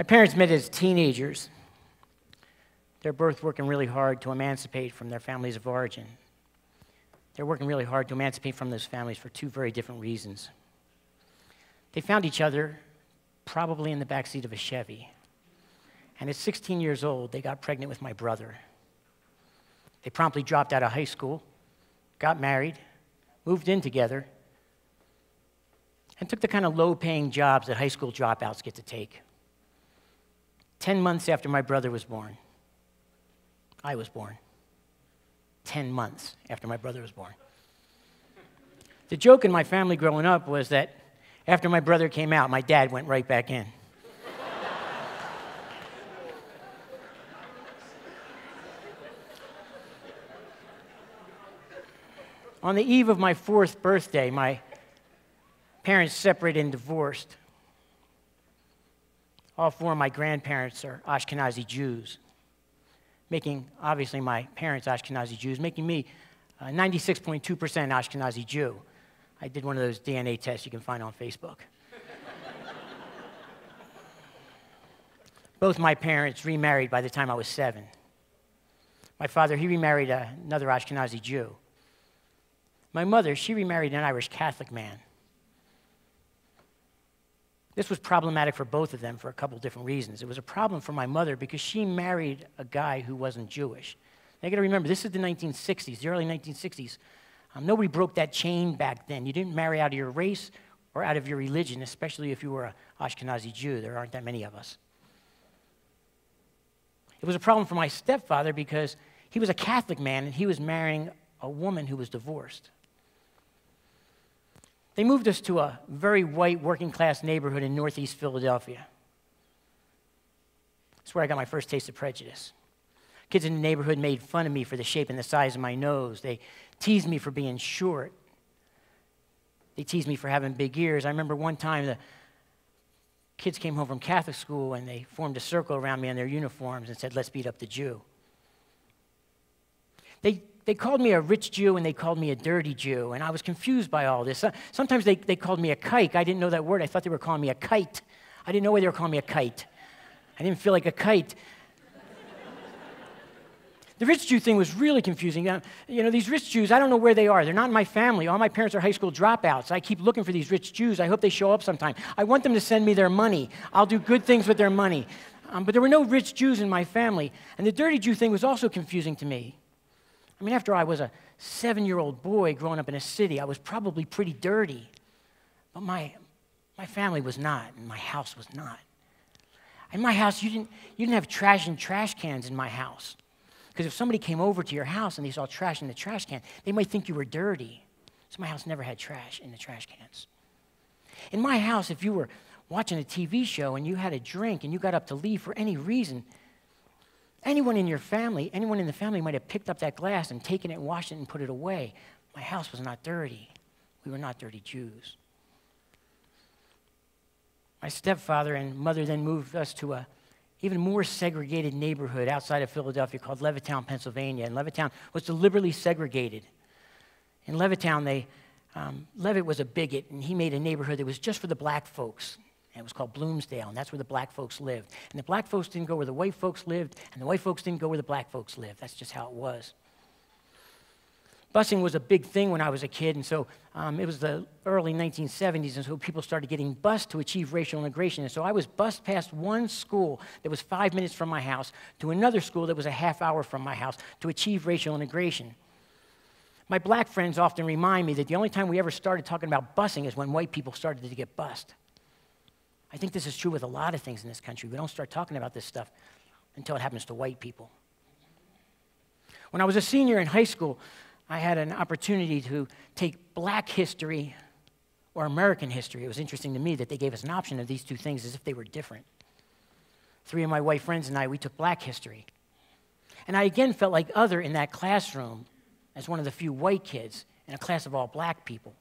My parents met as teenagers. They're both working really hard to emancipate from their families of origin. They're working really hard to emancipate from those families for two very different reasons. They found each other probably in the backseat of a Chevy. And at 16 years old, they got pregnant with my brother. They promptly dropped out of high school, got married, moved in together, and took the kind of low paying jobs that high school dropouts get to take. 10 months after my brother was born, I was born. 10 months after my brother was born. The joke in my family growing up was that after my brother came out, my dad went right back in. On the eve of my fourth birthday, my parents separated and divorced. All four of my grandparents are Ashkenazi Jews, making, obviously, my parents Ashkenazi Jews, making me uh, 96.2% Ashkenazi Jew. I did one of those DNA tests you can find on Facebook. Both my parents remarried by the time I was seven. My father, he remarried another Ashkenazi Jew. My mother, she remarried an Irish Catholic man. This was problematic for both of them for a couple different reasons. It was a problem for my mother because she married a guy who wasn't Jewish. Now you got to remember, this is the 1960s, the early 1960s. Um, nobody broke that chain back then. You didn't marry out of your race or out of your religion, especially if you were an Ashkenazi Jew. There aren't that many of us. It was a problem for my stepfather because he was a Catholic man and he was marrying a woman who was divorced. They moved us to a very white working class neighborhood in northeast Philadelphia. That's where I got my first taste of prejudice. Kids in the neighborhood made fun of me for the shape and the size of my nose. They teased me for being short. They teased me for having big ears. I remember one time the kids came home from Catholic school and they formed a circle around me in their uniforms and said, Let's beat up the Jew. They, they called me a rich Jew and they called me a dirty Jew, and I was confused by all this. Sometimes they, they called me a kike. I didn't know that word. I thought they were calling me a kite. I didn't know why they were calling me a kite. I didn't feel like a kite. The rich Jew thing was really confusing. You know, these rich Jews, I don't know where they are. They're not in my family. All my parents are high school dropouts. I keep looking for these rich Jews. I hope they show up sometime. I want them to send me their money. I'll do good things with their money. Um, but there were no rich Jews in my family. And the dirty Jew thing was also confusing to me. I mean, after I was a seven year old boy growing up in a city, I was probably pretty dirty. But my, my family was not, and my house was not. In my house, you didn't, you didn't have trash in trash cans in my house. Because if somebody came over to your house and they saw trash in the trash can, they might think you were dirty. So my house never had trash in the trash cans. In my house, if you were watching a TV show and you had a drink and you got up to leave for any reason, anyone in your family, anyone in the family might have picked up that glass and taken it, and washed it, and put it away. My house was not dirty. We were not dirty Jews. My stepfather and mother then moved us to a even more segregated neighborhood outside of Philadelphia called Levittown, Pennsylvania. And Levittown was deliberately segregated. In Levittown, they, um, Levitt was a bigot, and he made a neighborhood that was just for the black folks. And it was called Bloomsdale, and that's where the black folks lived. And the black folks didn't go where the white folks lived, and the white folks didn't go where the black folks lived. That's just how it was. Busing was a big thing when I was a kid, and so um, it was the early 1970s, and so people started getting bused to achieve racial integration. And so I was bused past one school that was five minutes from my house to another school that was a half hour from my house to achieve racial integration. My black friends often remind me that the only time we ever started talking about busing is when white people started to get bused. I think this is true with a lot of things in this country. We don't start talking about this stuff until it happens to white people. When I was a senior in high school, I had an opportunity to take black history or American history. It was interesting to me that they gave us an option of these two things as if they were different. Three of my white friends and I, we took black history. And I again felt like other in that classroom as one of the few white kids in a class of all black people.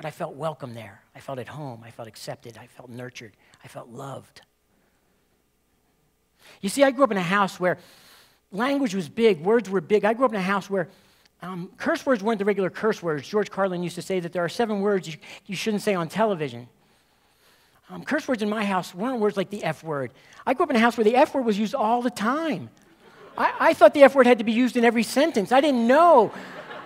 But I felt welcome there. I felt at home. I felt accepted. I felt nurtured. I felt loved. You see, I grew up in a house where language was big, words were big. I grew up in a house where um, curse words weren't the regular curse words. George Carlin used to say that there are seven words you, you shouldn't say on television. Um, curse words in my house weren't words like the F word. I grew up in a house where the F word was used all the time. I, I thought the F word had to be used in every sentence. I didn't know.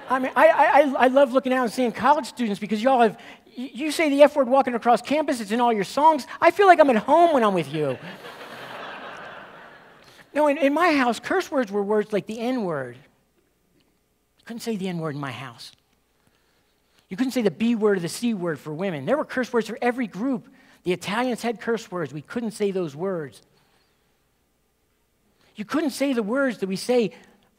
I mean, I, I, I love looking out and seeing college students because y'all have, you say the F word walking across campus, it's in all your songs. I feel like I'm at home when I'm with you. no, in, in my house, curse words were words like the N word. Couldn't say the N word in my house. You couldn't say the B word or the C word for women. There were curse words for every group. The Italians had curse words. We couldn't say those words. You couldn't say the words that we say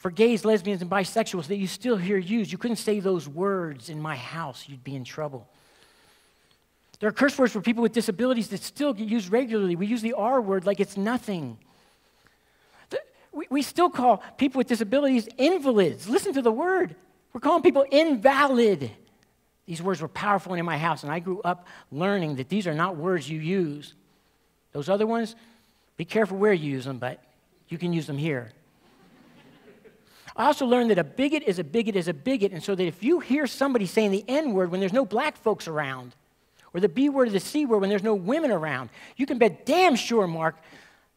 for gays, lesbians, and bisexuals that you still hear used. You couldn't say those words in my house. You'd be in trouble. There are curse words for people with disabilities that still get used regularly. We use the R word like it's nothing. We, we still call people with disabilities invalids. Listen to the word. We're calling people invalid. These words were powerful in my house, and I grew up learning that these are not words you use. Those other ones, be careful where you use them, but you can use them here. I also learned that a bigot is a bigot is a bigot, and so that if you hear somebody saying the N word when there's no black folks around, or the B word or the C word when there's no women around, you can bet damn sure, Mark,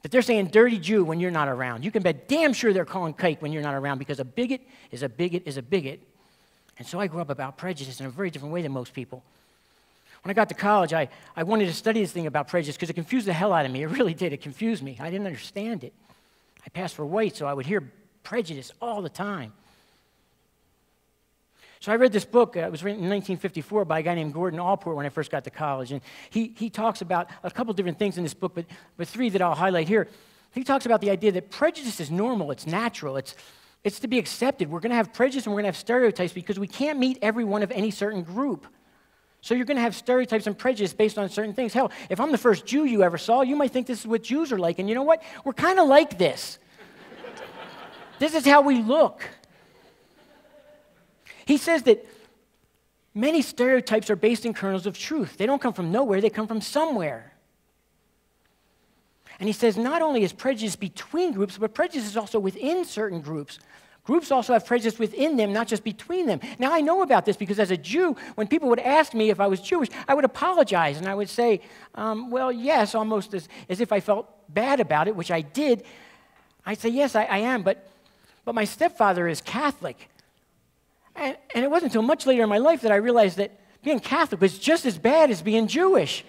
that they're saying dirty Jew when you're not around. You can bet damn sure they're calling cake when you're not around because a bigot is a bigot is a bigot. And so I grew up about prejudice in a very different way than most people. When I got to college, I, I wanted to study this thing about prejudice because it confused the hell out of me. It really did. It confused me. I didn't understand it. I passed for white, so I would hear prejudice all the time. So I read this book. Uh, it was written in 1954 by a guy named Gordon Allport when I first got to college. And he, he talks about a couple different things in this book, but, but three that I'll highlight here. He talks about the idea that prejudice is normal, it's natural, it's, it's to be accepted. We're going to have prejudice and we're going to have stereotypes because we can't meet everyone of any certain group. So you're going to have stereotypes and prejudice based on certain things. Hell, if I'm the first Jew you ever saw, you might think this is what Jews are like. And you know what? We're kind of like this. This is how we look. He says that many stereotypes are based in kernels of truth. They don't come from nowhere, they come from somewhere. And he says not only is prejudice between groups, but prejudice is also within certain groups. Groups also have prejudice within them, not just between them. Now, I know about this because as a Jew, when people would ask me if I was Jewish, I would apologize and I would say, um, well, yes, almost as, as if I felt bad about it, which I did. I'd say, yes, I, I am, but, but my stepfather is Catholic. And, and it wasn't until much later in my life that I realized that being Catholic was just as bad as being Jewish.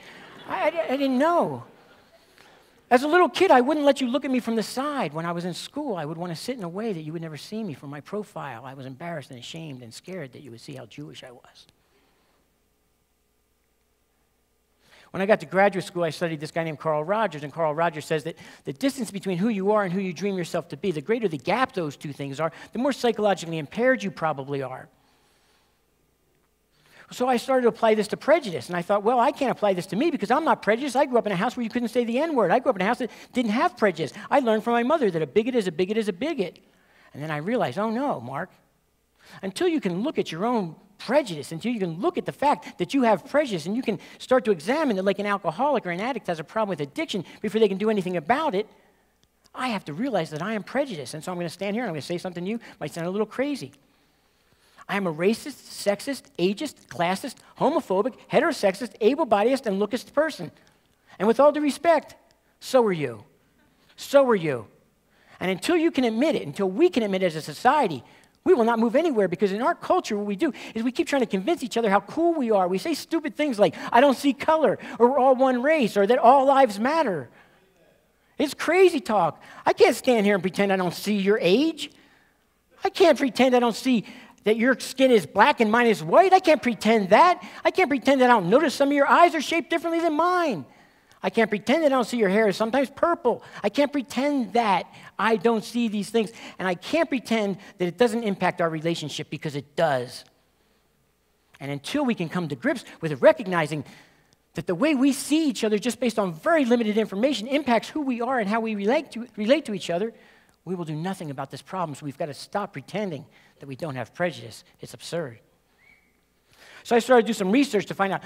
I, I, I didn't know. As a little kid, I wouldn't let you look at me from the side. When I was in school, I would want to sit in a way that you would never see me from my profile. I was embarrassed and ashamed and scared that you would see how Jewish I was. When I got to graduate school, I studied this guy named Carl Rogers, and Carl Rogers says that the distance between who you are and who you dream yourself to be, the greater the gap those two things are, the more psychologically impaired you probably are. So I started to apply this to prejudice. And I thought, well, I can't apply this to me because I'm not prejudiced. I grew up in a house where you couldn't say the N word. I grew up in a house that didn't have prejudice. I learned from my mother that a bigot is a bigot is a bigot. And then I realized, oh no, Mark. Until you can look at your own prejudice, until you can look at the fact that you have prejudice and you can start to examine it like an alcoholic or an addict has a problem with addiction before they can do anything about it, I have to realize that I am prejudiced. And so I'm going to stand here and I'm going to say something to you. Might sound a little crazy. I am a racist, sexist, ageist, classist, homophobic, heterosexist, able bodied, and lookist person. And with all due respect, so are you. So are you. And until you can admit it, until we can admit it as a society, we will not move anywhere because in our culture, what we do is we keep trying to convince each other how cool we are. We say stupid things like, I don't see color, or we're all one race, or that all lives matter. It's crazy talk. I can't stand here and pretend I don't see your age. I can't pretend I don't see that your skin is black and mine is white. I can't pretend that. I can't pretend that I don't notice some of your eyes are shaped differently than mine. I can't pretend that I don't see your hair is sometimes purple. I can't pretend that I don't see these things. And I can't pretend that it doesn't impact our relationship because it does. And until we can come to grips with recognizing that the way we see each other just based on very limited information impacts who we are and how we relate to, relate to each other, we will do nothing about this problem. So we've got to stop pretending that we don't have prejudice. It's absurd. So I started to do some research to find out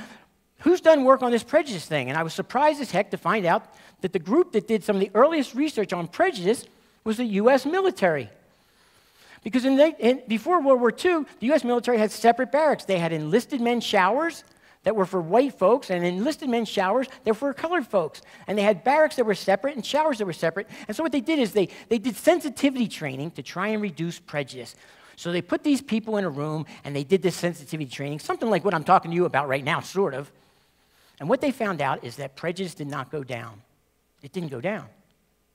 who's done work on this prejudice thing. And I was surprised as heck to find out that the group that did some of the earliest research on prejudice was the U.S. military. Because in the, in, before World War II, the U.S. military had separate barracks. They had enlisted men showers, that were for white folks and enlisted men showers that were for colored folks. And they had barracks that were separate and showers that were separate. And so what they did is they, they did sensitivity training to try and reduce prejudice. So they put these people in a room and they did this sensitivity training, something like what I'm talking to you about right now, sort of. And what they found out is that prejudice did not go down. It didn't go down.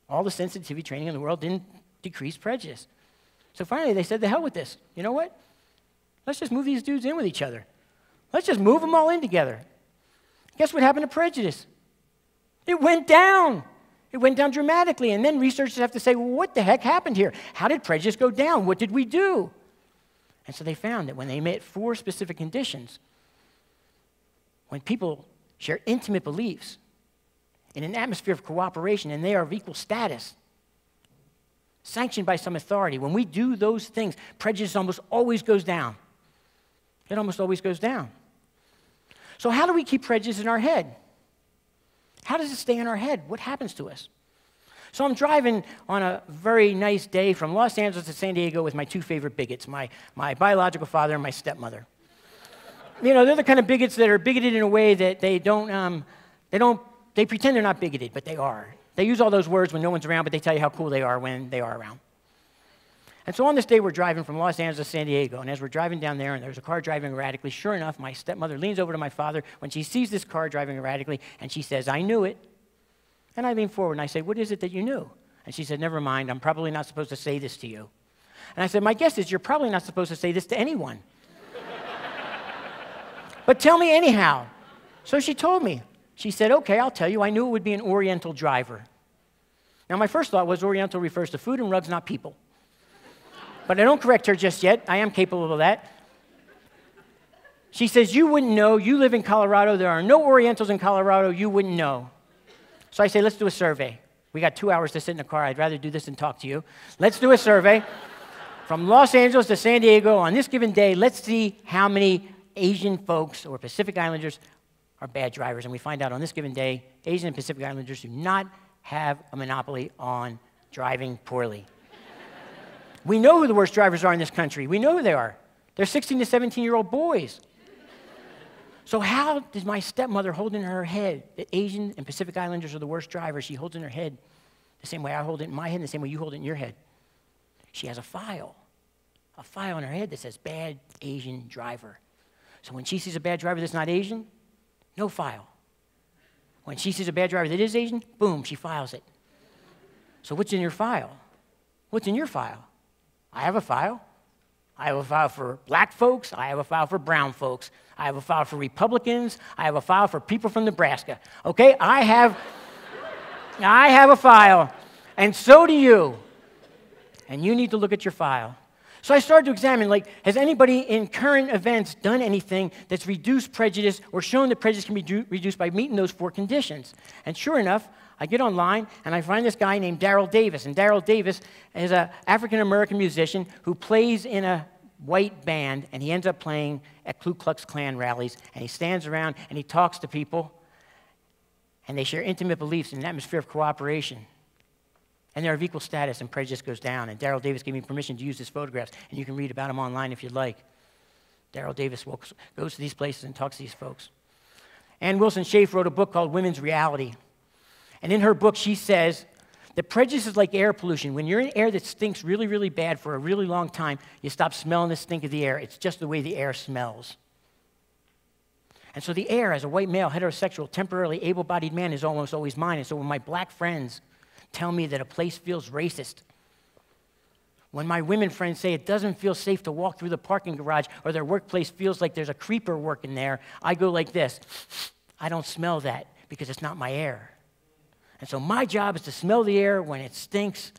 All the sensitivity training in the world didn't decrease prejudice. So finally they said, the hell with this. You know what? Let's just move these dudes in with each other. Let's just move them all in together. Guess what happened to prejudice? It went down. It went down dramatically. And then researchers have to say, well, what the heck happened here? How did prejudice go down? What did we do? And so they found that when they met four specific conditions, when people share intimate beliefs in an atmosphere of cooperation and they are of equal status, sanctioned by some authority, when we do those things, prejudice almost always goes down. It almost always goes down. So, how do we keep prejudice in our head? How does it stay in our head? What happens to us? So, I'm driving on a very nice day from Los Angeles to San Diego with my two favorite bigots my, my biological father and my stepmother. You know, they're the kind of bigots that are bigoted in a way that they don't, um, they don't, they pretend they're not bigoted, but they are. They use all those words when no one's around, but they tell you how cool they are when they are around. And so on this day, we're driving from Los Angeles to San Diego. And as we're driving down there, and there's a car driving erratically, sure enough, my stepmother leans over to my father when she sees this car driving erratically, and she says, I knew it. And I lean forward and I say, What is it that you knew? And she said, Never mind, I'm probably not supposed to say this to you. And I said, My guess is you're probably not supposed to say this to anyone. But tell me anyhow. So she told me. She said, Okay, I'll tell you. I knew it would be an Oriental driver. Now, my first thought was Oriental refers to food and rugs, not people. But I don't correct her just yet. I am capable of that. She says, You wouldn't know. You live in Colorado. There are no Orientals in Colorado. You wouldn't know. So I say, Let's do a survey. We got two hours to sit in the car. I'd rather do this than talk to you. Let's do a survey. From Los Angeles to San Diego on this given day, let's see how many Asian folks or Pacific Islanders are bad drivers. And we find out on this given day, Asian and Pacific Islanders do not have a monopoly on driving poorly. We know who the worst drivers are in this country. We know who they are. They're 16 to 17 year old boys. So, how does my stepmother hold in her head that Asian and Pacific Islanders are the worst drivers? She holds in her head the same way I hold it in my head, the same way you hold it in your head. She has a file, a file in her head that says bad Asian driver. So, when she sees a bad driver that's not Asian, no file. When she sees a bad driver that is Asian, boom, she files it. So, what's in your file? What's in your file? I have a file. I have a file for black folks. I have a file for brown folks. I have a file for Republicans. I have a file for people from Nebraska. Okay? I have I have a file. And so do you. And you need to look at your file. So I started to examine like, has anybody in current events done anything that's reduced prejudice or shown that prejudice can be reduced by meeting those four conditions? And sure enough, I get online and I find this guy named Daryl Davis. And Daryl Davis is an African American musician who plays in a white band and he ends up playing at Ku Klux Klan rallies. And he stands around and he talks to people and they share intimate beliefs in an atmosphere of cooperation. And they're of equal status and prejudice goes down. And Daryl Davis gave me permission to use his photographs. And you can read about them online if you'd like. Daryl Davis walks, goes to these places and talks to these folks. Anne Wilson Schaef wrote a book called Women's Reality. And in her book, she says that prejudice is like air pollution. When you're in air that stinks really, really bad for a really long time, you stop smelling the stink of the air. It's just the way the air smells. And so the air, as a white male, heterosexual, temporarily able bodied man, is almost always mine. And so when my black friends tell me that a place feels racist, when my women friends say it doesn't feel safe to walk through the parking garage or their workplace feels like there's a creeper working there, I go like this I don't smell that because it's not my air. And so my job is to smell the air when it stinks,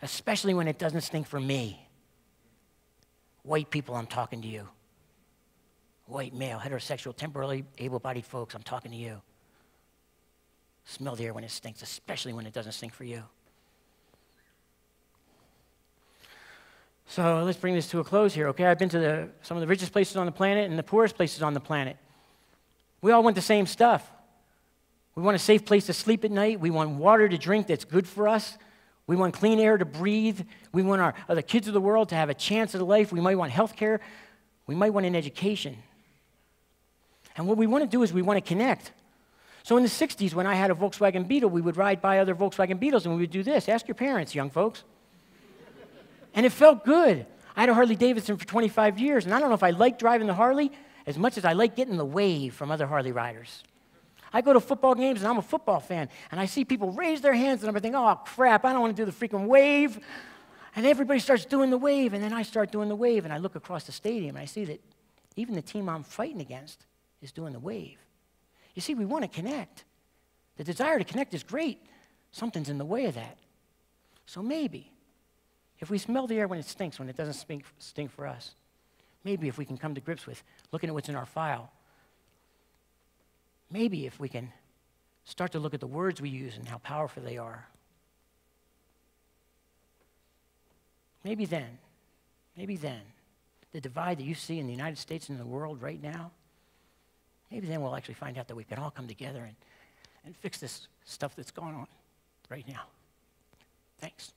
especially when it doesn't stink for me. White people, I'm talking to you. White, male, heterosexual, temporarily able bodied folks, I'm talking to you. Smell the air when it stinks, especially when it doesn't stink for you. So let's bring this to a close here, okay? I've been to the, some of the richest places on the planet and the poorest places on the planet. We all want the same stuff. We want a safe place to sleep at night. We want water to drink that's good for us. We want clean air to breathe. We want our other kids of the world to have a chance at life. We might want health care. We might want an education. And what we want to do is we want to connect. So in the 60s, when I had a Volkswagen Beetle, we would ride by other Volkswagen Beetles and we would do this. Ask your parents, young folks. and it felt good. I had a Harley Davidson for 25 years, and I don't know if I like driving the Harley as much as I like getting the wave from other Harley riders. I go to football games and I'm a football fan, and I see people raise their hands, and I'm thinking, oh crap, I don't want to do the freaking wave. And everybody starts doing the wave, and then I start doing the wave, and I look across the stadium and I see that even the team I'm fighting against is doing the wave. You see, we want to connect. The desire to connect is great. Something's in the way of that. So maybe, if we smell the air when it stinks, when it doesn't stink, stink for us, maybe if we can come to grips with looking at what's in our file, maybe if we can start to look at the words we use and how powerful they are, maybe then, maybe then, the divide that you see in the United States and in the world right now, maybe then we'll actually find out that we can all come together and, and fix this stuff that's going on right now. Thanks.